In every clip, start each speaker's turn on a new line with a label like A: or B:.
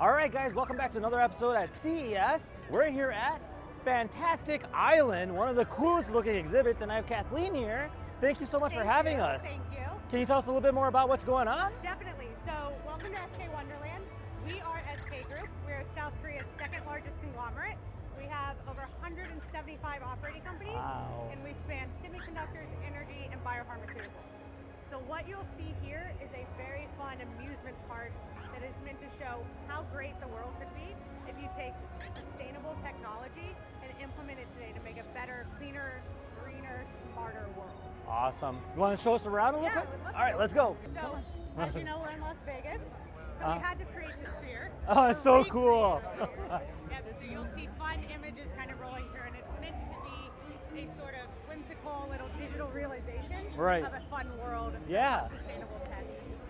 A: All right, guys, welcome back to another episode at CES. We're here at Fantastic Island, one of the coolest looking exhibits, and I have Kathleen here. Thank you so much
B: Thank
A: for having
B: you.
A: us.
B: Thank you.
A: Can you tell us a little bit more about what's going on?
B: Definitely. So, welcome to SK Wonderland. We are SK Group. We're South Korea's second largest conglomerate. We have over 175 operating companies,
A: Wow.
B: and we span semiconductors, energy, and biopharmaceuticals. So, what you'll see here is a very fun amusement park that is meant to show how great the world could be if you take sustainable technology and implement it today to make a better, cleaner, greener, smarter world.
A: Awesome. You want to show us around a little
B: Yeah,
A: bit?
B: would love
A: All right,
B: to.
A: let's go.
B: So, as you know, we're in Las Vegas, so
A: Uh.
B: we had to create the sphere.
A: Oh, it's so cool.
B: yep, so you'll see fun images kind of rolling through, and it's meant to be a sort of whimsical little digital realization
A: Right.
B: of a fun world
A: Yeah.
B: sustainable.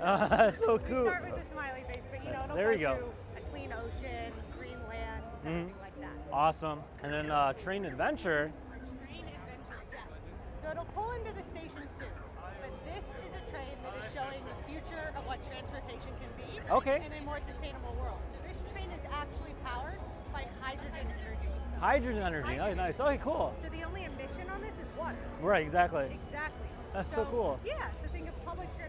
A: Uh, so
B: We
A: cool.
B: start with the smiley face, but you know, it'll
A: There you go.
B: a clean ocean, green land,
A: Mhm.
B: like that.
A: Awesome. And then uh, Train Adventure.
B: Train adventure, yes. So it'll pull into the station soon. But this is a train that is showing the future of what transportation can be
A: Okay.
B: in a more sustainable world. So this train is actually powered by hydrogen energy.
A: Hydrogen energy. Oh, nice. Okay, cool.
B: So the only emission on this is water.
A: Right, exactly.
B: Exactly.
A: That's so cool.
B: Yeah, so think of public transportation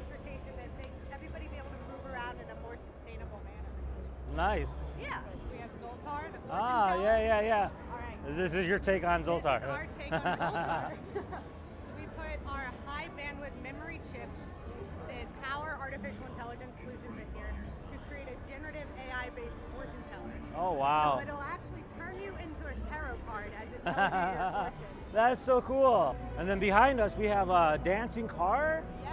A: Nice.
B: Yeah. We have Zoltar, the fortune
A: Ah,
B: teller.
A: yeah, yeah, yeah.
B: All right.
A: This is your take on Zoltar.
B: This is our take on Zoltar. so we put our high bandwidth memory chips that power artificial intelligence solutions in here to create a generative AI based fortune teller.
A: oh, wow.
B: So it'll actually turn you into a tarot card as it tells you your fortune.
A: That's so cool. And then behind us, we have a dancing car.
B: Yes,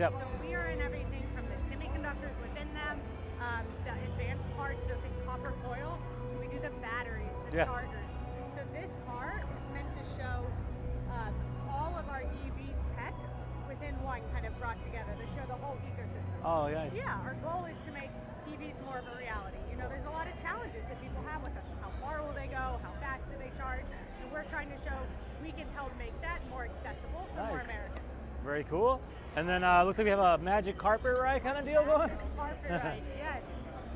A: Yep.
B: So we are in everything from the semiconductors within them, um, the advanced parts, so think copper foil, to we do the batteries, the
A: Yes.
B: chargers. So this car is meant to show um, all of our EV tech within one kind of brought together to show the whole ecosystem.
A: Oh, nice.
B: Yeah, our goal is to make EVs more of a reality. You know, there's a lot of challenges that people have with them. How far will they go? How fast do they charge? And we're trying to show we can help make that more accessible
A: Very cool. And then uh, looks like we have a magic carpet ride kind of deal going.
B: Carpet ride, yes.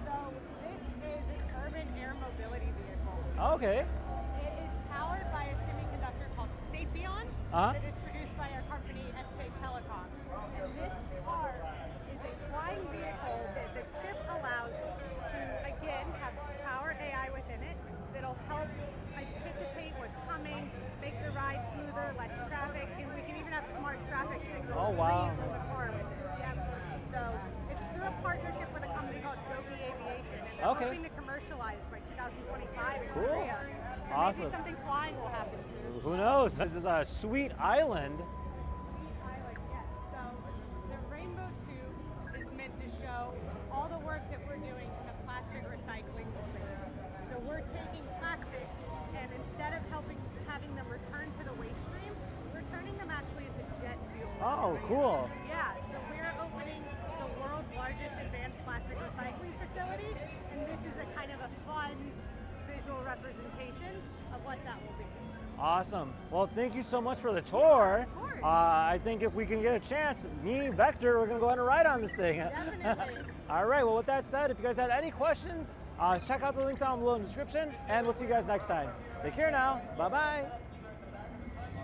B: So this is an urban air mobility vehicle.
A: Okay.
B: It is powered by a semiconductor called Sapeon
A: Uh-huh.
B: that is produced by our company SK Telecom. And this car is a flying vehicle that the chip allows
A: Oh, wow.
B: read from the car with this. Yep. So it's through a partnership with a company called Joby Aviation, and they're
A: Okay.
B: hoping to commercialize by 2025 in
A: Cool.
B: Korea. And
A: Awesome.
B: Maybe something flying will happen soon.
A: Who knows? This is a sweet island.
B: Sweet Island, yes. So the Rainbow Tube is meant to show all the work that we're doing
A: Oh, cool.
B: Yeah, so we're opening the world's largest advanced plastic recycling facility, and this is a kind of a fun visual representation of what that will be.
A: Awesome. Well, thank you so much for the tour.
B: Of course.
A: Uh, I think if we can get a chance, me, and Vector, we're going to go on a ride on this thing.
B: Definitely.
A: All right. Well, with that said, if you guys have any questions, uh, check out the links down below in the description, and we'll see you guys next time. Take care now. Bye bye.